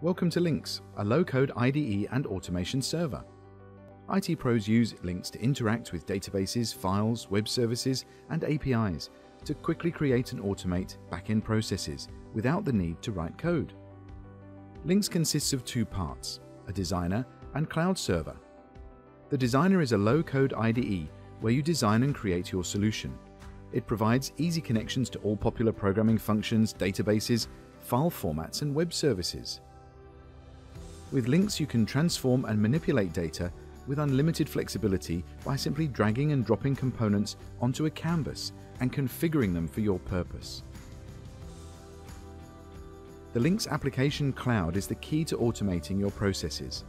Welcome to Linx, a low-code IDE and automation server. IT pros use Linx to interact with databases, files, web services, and APIs to quickly create and automate back-end processes without the need to write code. Linx consists of two parts, a designer and cloud server. The designer is a low-code IDE where you design and create your solution. It provides easy connections to all popular programming functions, databases, file formats, and web services. With Linx you can transform and manipulate data with unlimited flexibility by simply dragging and dropping components onto a canvas and configuring them for your purpose. The Linx Application Cloud is the key to automating your processes.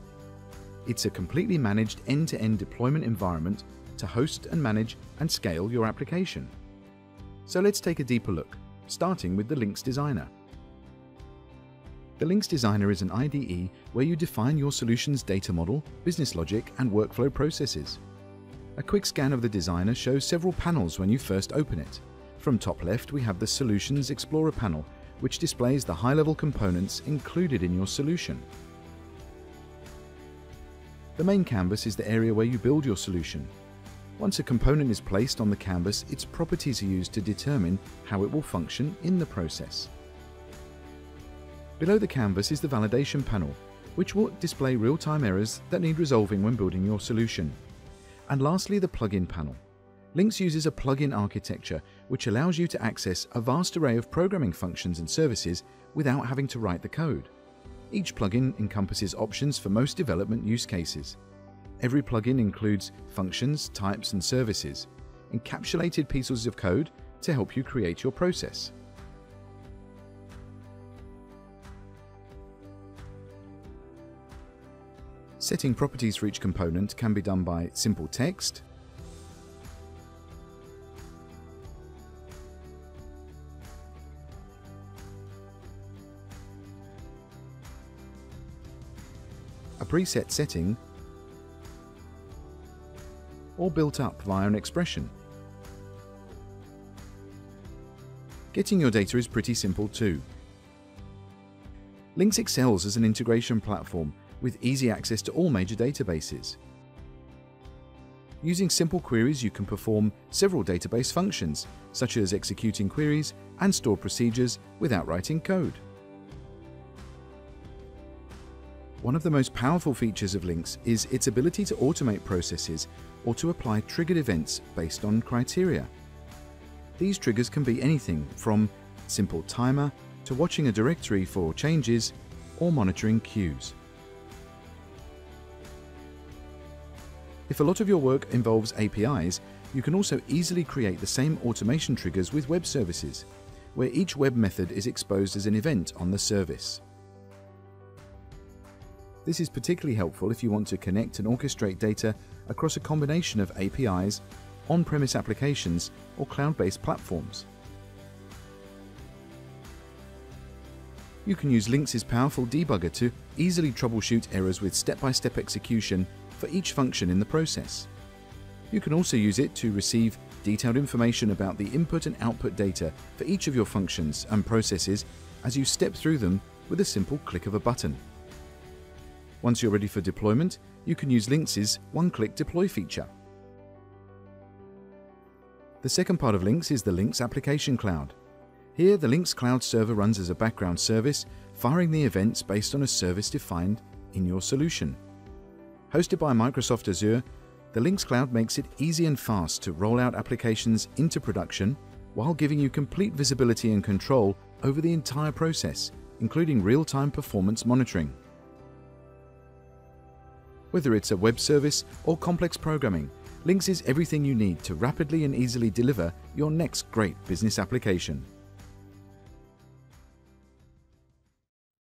It's a completely managed end-to-end -end deployment environment to host and manage and scale your application. So let's take a deeper look, starting with the Linx Designer. The Linx Designer is an IDE where you define your solution's data model, business logic, and workflow processes. A quick scan of the designer shows several panels when you first open it. From top left, we have the Solutions Explorer panel, which displays the high-level components included in your solution. The main canvas is the area where you build your solution. Once a component is placed on the canvas, its properties are used to determine how it will function in the process. Below the canvas is the validation panel, which will display real-time errors that need resolving when building your solution. And lastly, the plugin panel. Linx uses a plugin architecture which allows you to access a vast array of programming functions and services without having to write the code. Each plugin encompasses options for most development use cases. Every plugin includes functions, types, and services, encapsulated pieces of code to help you create your process. Setting properties for each component can be done by simple text, a preset setting, or built up via an expression. Getting your data is pretty simple too. Linx excels as an integration platform with easy access to all major databases. Using simple queries, you can perform several database functions, such as executing queries and store procedures without writing code. One of the most powerful features of Linx is its ability to automate processes or to apply triggered events based on criteria. These triggers can be anything from simple timer to watching a directory for changes or monitoring queues. If a lot of your work involves APIs, you can also easily create the same automation triggers with web services, where each web method is exposed as an event on the service. This is particularly helpful if you want to connect and orchestrate data across a combination of APIs, on-premise applications, or cloud-based platforms. You can use Linx's powerful debugger to easily troubleshoot errors with step-by-step -step execution for each function in the process. You can also use it to receive detailed information about the input and output data for each of your functions and processes as you step through them with a simple click of a button. Once you're ready for deployment, you can use Linx's one-click deploy feature. The second part of Linx is the Linx Application Cloud. Here, the Linx Cloud Server runs as a background service, firing the events based on a service defined in your solution. Hosted by Microsoft Azure, the Linx Cloud makes it easy and fast to roll out applications into production while giving you complete visibility and control over the entire process, including real-time performance monitoring. Whether it's a web service or complex programming, Linx is everything you need to rapidly and easily deliver your next great business application.